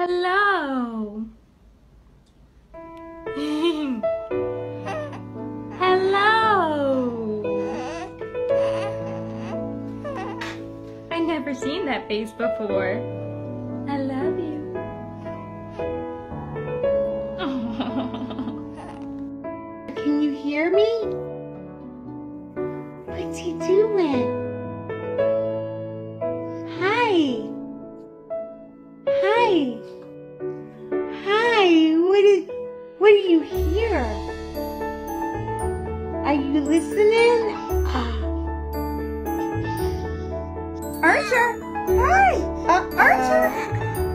Hello. Hello. I never seen that face before. I love you. Can you hear me? What's he doing? Hi. Hi. What is what do you hear? Are you listening? Ah. Archer. Hi. Uh, Archer.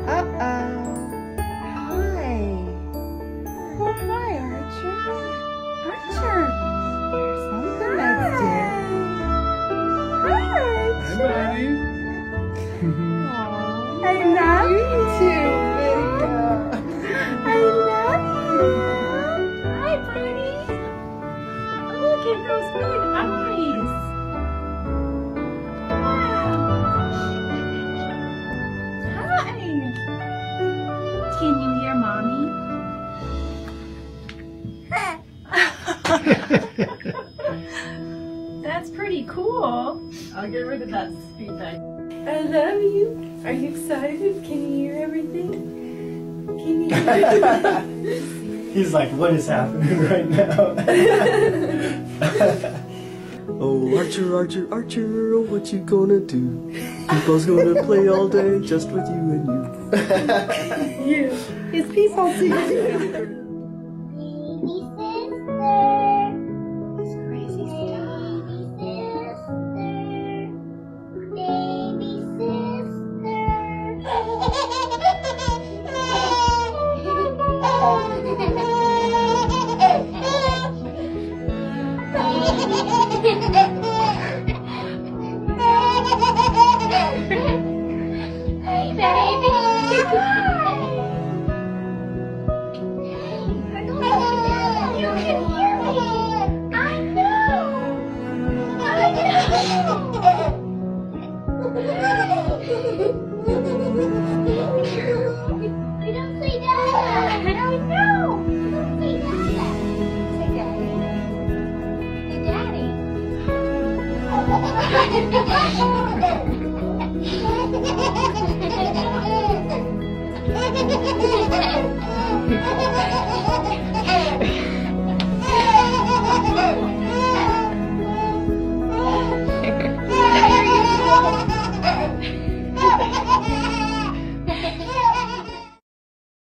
Uh-oh. Hi. Oh, hi, Archer. Archer. There's something that's there. Hi, Archer. Aw, I love you too, Lydia. I love you. Hi, Buddy. Look at those big eyes. Wow. Hi. Can you hear mommy? That's pretty cool. I'll get rid of that feedback. I love you. Are you excited? Can you hear everything? Can you hear He's like, what is happening right now? Oh, Archer, Archer, Archer, oh, what you gonna do? People's gonna play all day just with you and you. You, it's people too. Ha ha ha! Ha ha ha ha!